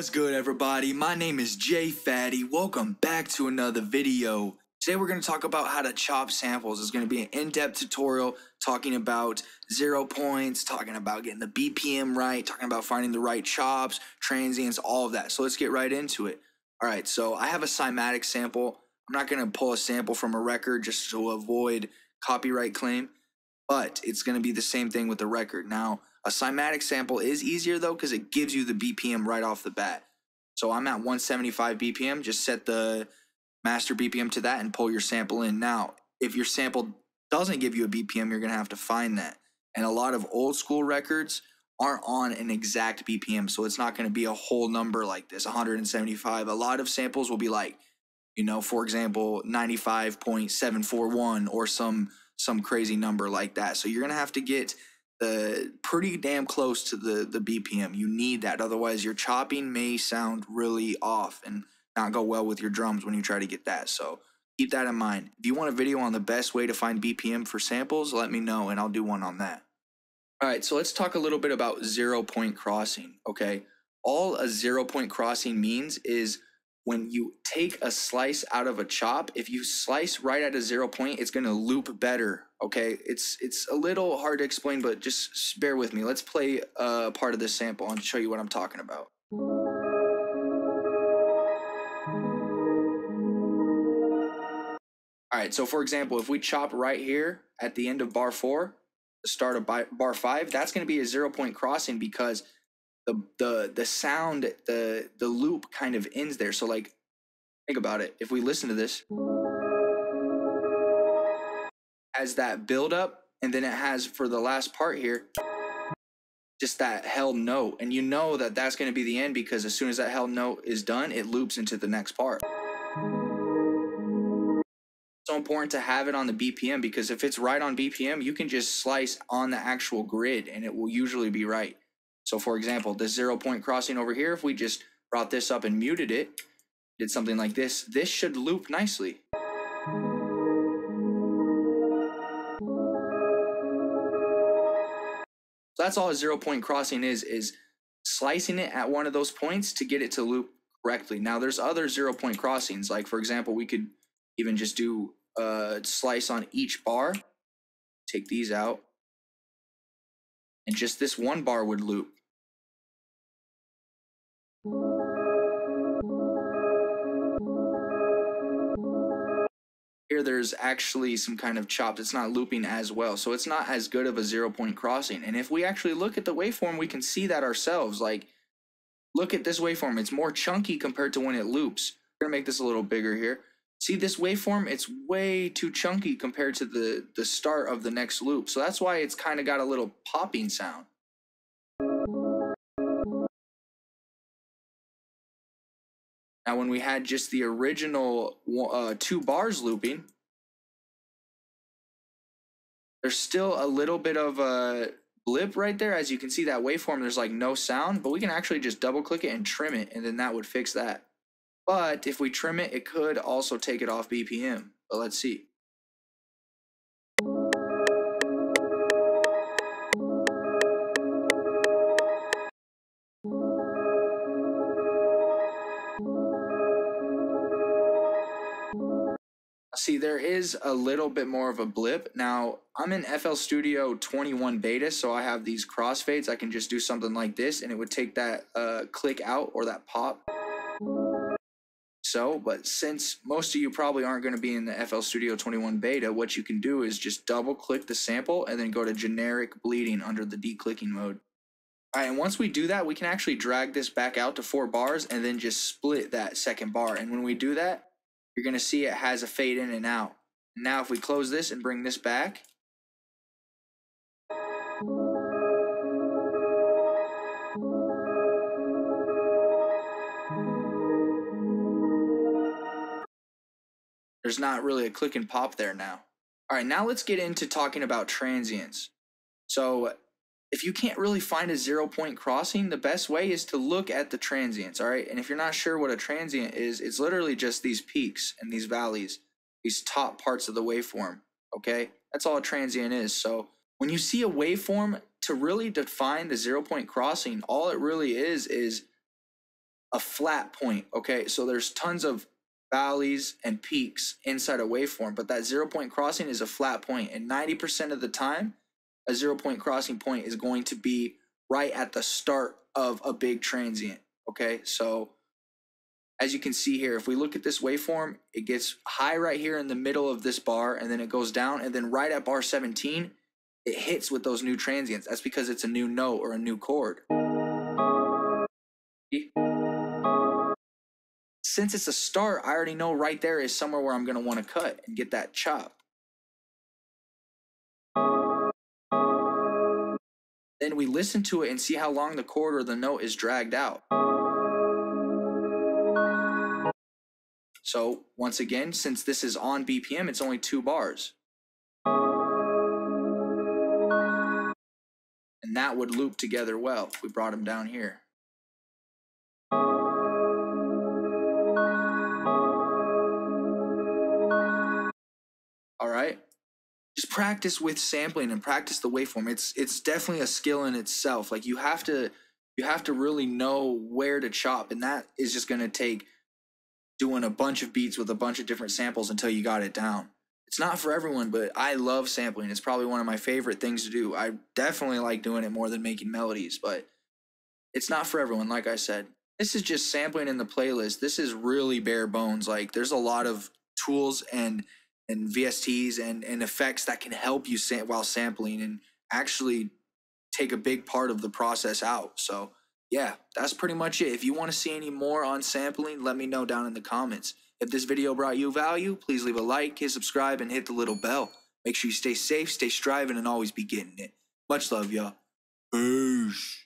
What's good, everybody? My name is Jay Phatty. Welcome back to another video. Today, we're going to talk about how to chop samples. It's going to be an in depth tutorial talking about zero points, talking about getting the BPM right, talking about finding the right chops, transients, all of that. So, let's get right into it. All right, so I have a cymatic sample. I'm not going to pull a sample from a record just to avoid copyright claim, but it's going to be the same thing with the record. Now, a cymatic sample is easier though because it gives you the BPM right off the bat. So I'm at 175 BPM. Just set the master BPM to that and pull your sample in. Now, if your sample doesn't give you a BPM, you're going to have to find that. And a lot of old school records aren't on an exact BPM. So it's not going to be a whole number like this 175. A lot of samples will be like, you know, for example, 95.741 or some some crazy number like that. So you're going to have to get the pretty damn close to the the BPM. You need that, otherwise your chopping may sound really off and not go well with your drums when you try to get that. So keep that in mind. If you want a video on the best way to find BPM for samples, let me know and I'll do one on that. All right, so let's talk a little bit about zero point crossing. Okay, all a zero point crossing means is when you take a slice out of a chop, if you slice right at a zero point, it's gonna loop better. Okay, it's it's a little hard to explain, but just bear with me. Let's play a part of this sample and show you what I'm talking about. All right, so for example, if we chop right here at the end of bar four, the start of bar five, that's gonna be a zero point crossing because the the the sound the the loop kind of ends there. So like think about it. If we listen to this as that build up and then it has for the last part here just that held note. And you know that that's going to be the end because as soon as that held note is done it loops into the next part. So important to have it on the bpm because if it's right on bpm you can just slice on the actual grid and it will usually be right so for example, this zero point crossing over here, if we just brought this up and muted it, did something like this, this should loop nicely. So that's all a zero point crossing is, is slicing it at one of those points to get it to loop correctly. Now there's other zero point crossings, like for example, we could even just do a slice on each bar, take these out, and just this one bar would loop. Here there's actually some kind of chopped, it's not looping as well, so it's not as good of a zero point crossing. And if we actually look at the waveform, we can see that ourselves. Like, look at this waveform, it's more chunky compared to when it loops. We're gonna make this a little bigger here. See this waveform, it's way too chunky compared to the, the start of the next loop. So that's why it's kind of got a little popping sound. Now, when we had just the original uh, two bars looping, there's still a little bit of a blip right there. As you can see that waveform, there's like no sound, but we can actually just double click it and trim it, and then that would fix that. But if we trim it, it could also take it off BPM. But let's see. See, there is a little bit more of a blip. Now, I'm in FL Studio 21 beta, so I have these crossfades. I can just do something like this, and it would take that uh, click out or that pop. So, but since most of you probably aren't going to be in the FL Studio 21 beta, what you can do is just double click the sample and then go to generic bleeding under the declicking mode. All right, and once we do that, we can actually drag this back out to four bars and then just split that second bar. And when we do that, you're going to see it has a fade in and out. Now, if we close this and bring this back, there's not really a click and pop there now. All right, now let's get into talking about transients. So if you can't really find a zero point crossing, the best way is to look at the transients, all right? And if you're not sure what a transient is, it's literally just these peaks and these valleys, these top parts of the waveform, okay? That's all a transient is. So when you see a waveform, to really define the zero point crossing, all it really is is a flat point. Okay, so there's tons of valleys and peaks inside a waveform, but that zero point crossing is a flat point, and 90% of the time, a zero point crossing point is going to be right at the start of a big transient. Okay, so as you can see here, if we look at this waveform, it gets high right here in the middle of this bar, and then it goes down, and then right at bar 17, it hits with those new transients. That's because it's a new note or a new chord. Since it's a start, I already know right there is somewhere where I'm going to want to cut and get that chop. Then we listen to it and see how long the chord or the note is dragged out. So once again, since this is on BPM, it's only two bars. And that would loop together well if we brought them down here. All right. Just practice with sampling and practice the waveform. It's it's definitely a skill in itself. Like you have to you have to really know where to chop and that is just going to take doing a bunch of beats with a bunch of different samples until you got it down. It's not for everyone, but I love sampling. It's probably one of my favorite things to do. I definitely like doing it more than making melodies, but it's not for everyone, like I said. This is just sampling in the playlist. This is really bare bones. Like there's a lot of tools and and VSTs and, and effects that can help you while sampling and actually take a big part of the process out. So, yeah, that's pretty much it. If you want to see any more on sampling, let me know down in the comments. If this video brought you value, please leave a like, hit subscribe, and hit the little bell. Make sure you stay safe, stay striving, and always be getting it. Much love, y'all. Peace.